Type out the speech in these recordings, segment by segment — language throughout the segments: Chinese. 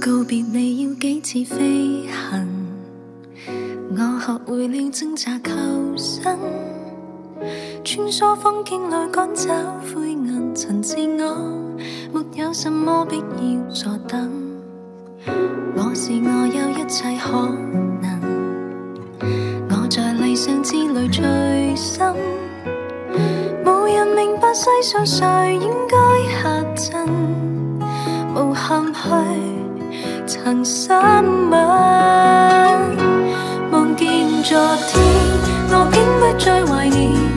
告别你要几次飞行？我学会了挣扎求生，穿梭风景里赶走灰暗曾自我。没有什么必要坐等，我是我有一切可能，我在理想之旅最深，无人明白世上谁应该下真，无憾去曾深吻，望见昨天，我竟不再怀念。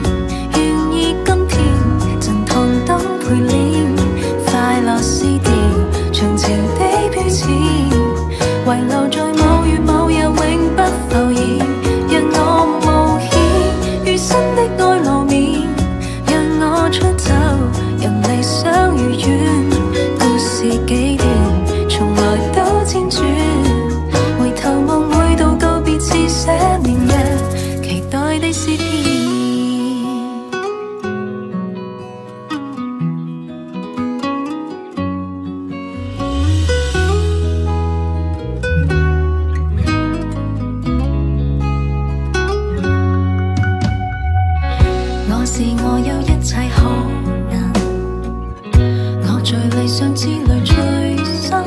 在理想之旅最深，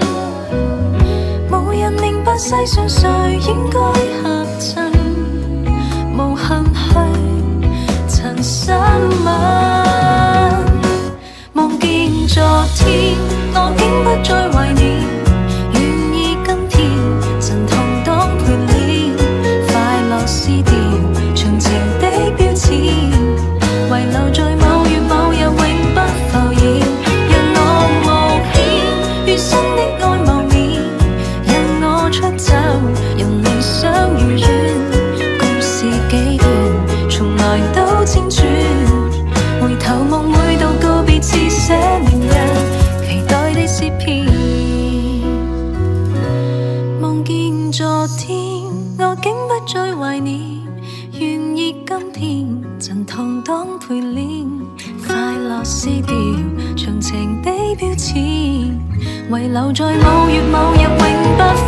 无人明白世上谁应该下阵，无恨去曾深吻，望见昨天，我竟不再。新的爱慕面引我出走，让你想如愿，故事几段从来都千转。回头望每道告别似写明日，期待的诗篇。梦见昨天，我竟不再怀念，愿意今天阵痛当陪练，快乐撕掉。长情的标签，遗留在某月某日，永不。